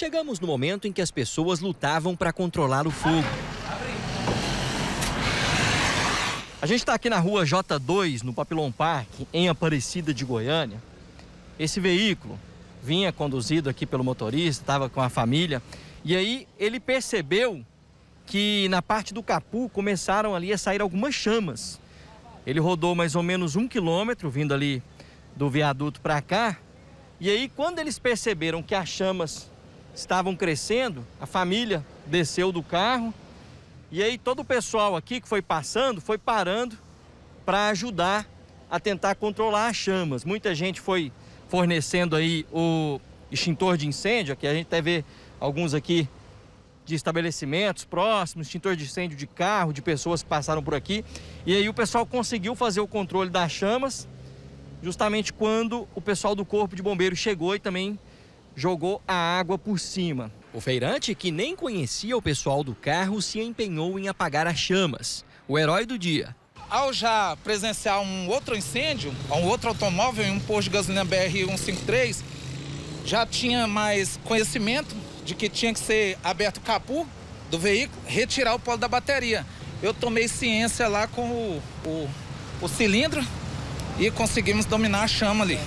Chegamos no momento em que as pessoas lutavam para controlar o fogo. A gente está aqui na rua J2, no Papilon Park, em Aparecida de Goiânia. Esse veículo vinha conduzido aqui pelo motorista, estava com a família, e aí ele percebeu que na parte do capu começaram ali a sair algumas chamas. Ele rodou mais ou menos um quilômetro, vindo ali do viaduto para cá, e aí quando eles perceberam que as chamas estavam crescendo, a família desceu do carro e aí todo o pessoal aqui que foi passando foi parando para ajudar a tentar controlar as chamas. Muita gente foi fornecendo aí o extintor de incêndio, aqui a gente até vê alguns aqui de estabelecimentos próximos, extintor de incêndio de carro, de pessoas que passaram por aqui. E aí o pessoal conseguiu fazer o controle das chamas, justamente quando o pessoal do Corpo de Bombeiros chegou e também jogou a água por cima. O feirante, que nem conhecia o pessoal do carro, se empenhou em apagar as chamas. O herói do dia. Ao já presenciar um outro incêndio, um outro automóvel em um posto de gasolina BR-153, já tinha mais conhecimento de que tinha que ser aberto o capu do veículo, retirar o polo da bateria. Eu tomei ciência lá com o, o, o cilindro e conseguimos dominar a chama ali.